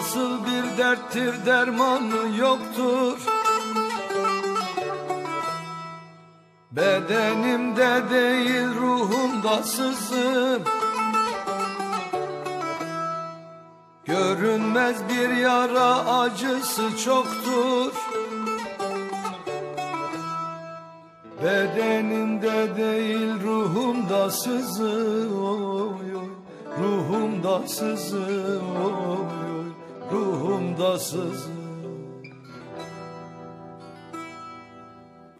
Nasıl bir derttir dermanı yoktur. Bedenimde değil ruhumda sızım Görünmez bir yara acısı çoktur. Bedenimde değil ruhumda sızı oy oy Ruhumda sızı Ruhumda sızı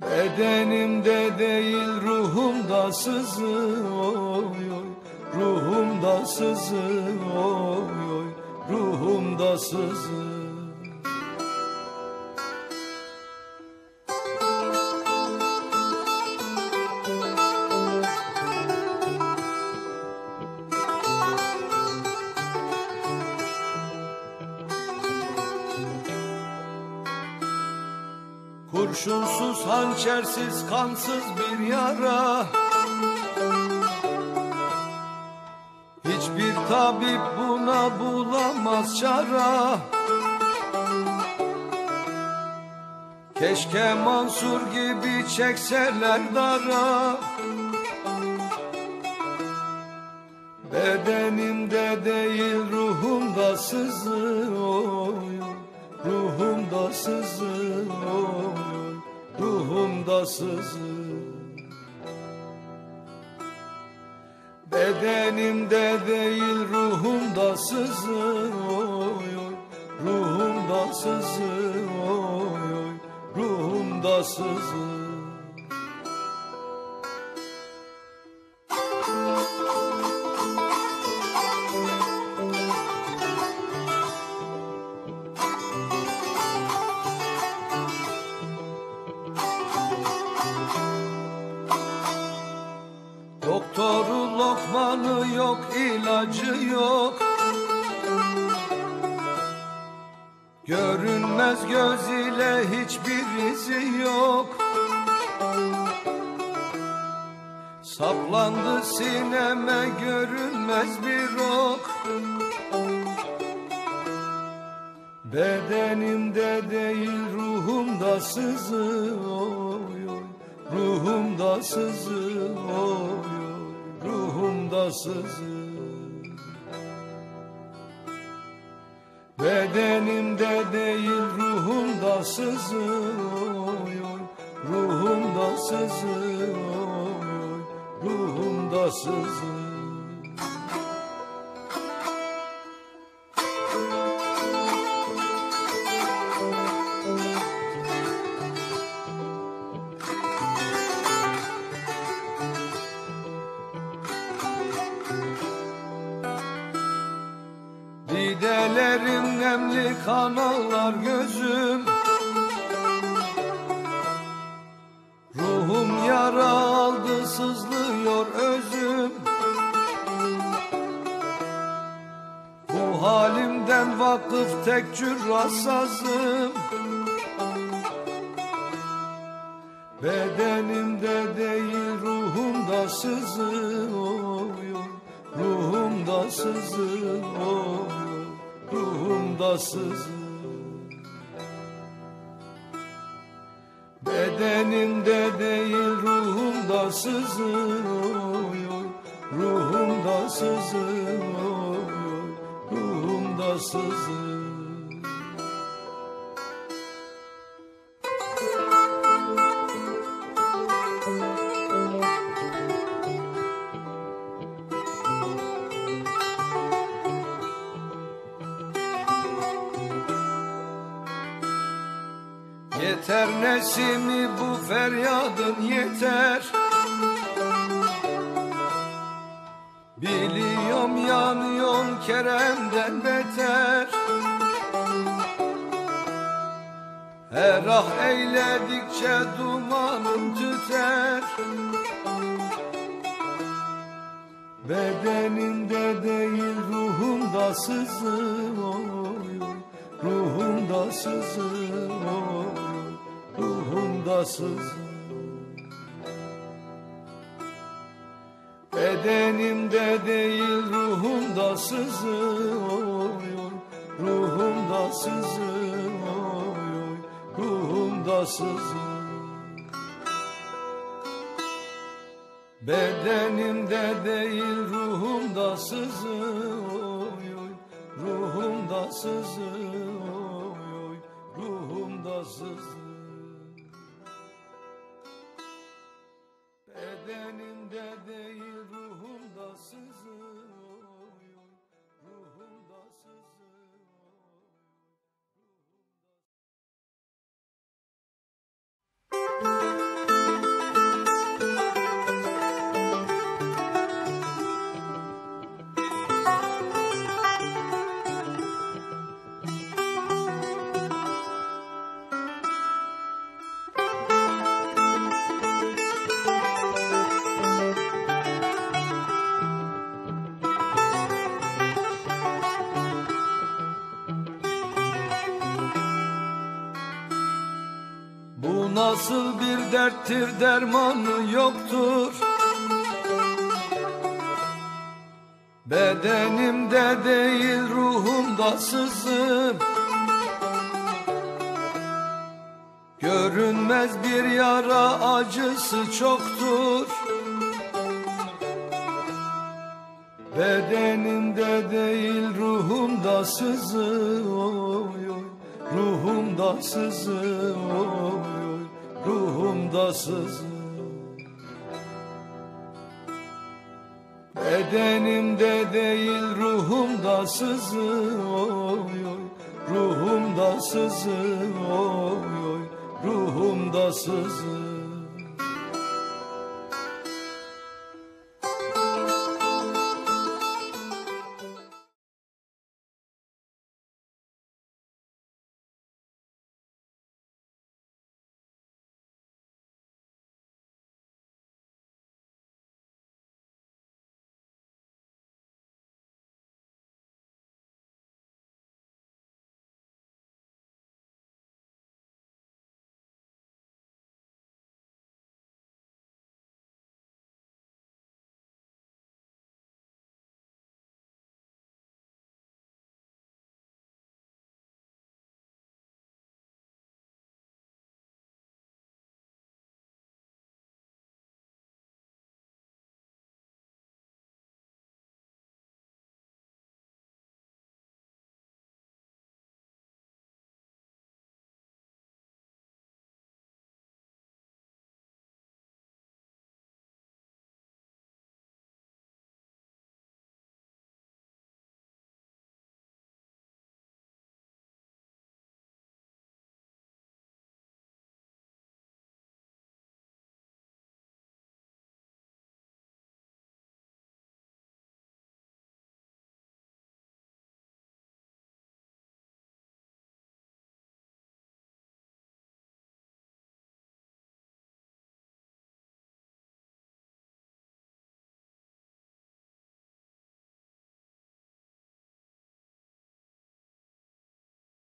Bedenimde değil ruhumda sızı oy oy Ruhumda sızı oy oy Ruhumda sızı Kurşunsuz, hançersiz, kansız bir yara. Hiçbir tabip buna bulamaz çara. Keşke Mansur gibi çekseler dara. Bedenimde değil ruhumda sızı oy Ruhumda sızı oy Ruhumda sızı Bedenimde değil ruhumda sızı oy oy Ruhumda sızı oy oy Ruhumda sızı göz ile hiçbir izi yok. Saplandı sineme görünmez bir ok. Bedenimde değil ruhumda sızı oy oy. Ruhumda sızı oy oy. Ruhumda sızı Bedenimde değil ruhumda sızı oy oy Ruhumda sızı oy oy Ruhumda sızı Didelerim nemli kanallar gözüm. Ruhum yara aldı sızlıyor özüm. Bu halimden vakıf tek cürrasazım Bedenimde değil ruhumda sızı oy oy Ruhumda sızı sızı Bedenimde değil ruhumda sızı oy oy Ruhumda sızı oy Ruhumda sızı Yeter nesimi bu feryadın yeter. Biliyorum yanıyorsun Kerem'den beter. Her ah eyledikçe dumanım tüter. Bedenimde değil ruhumda sızı oy Ruhumda sızı oy sızı Bedenimde değil ruhumda sızı oy oy ruhumda sızı oy oy ruhumda sızı Bedenimde değil ruhumda sızı oy oy ruhumda sızı oy oy ruhumda sızı Nasıl bir derttir dermanı yoktur. Bedenimde değil ruhumda sızır Görünmez bir yara acısı çoktur. Bedenimde değil ruhumda sızı oy oy Ruhumda sızı oy Ruhumda sızı Bedenimde değil ruhumda sızı oy oy Ruhumda sızı oy oy Ruhumda sızı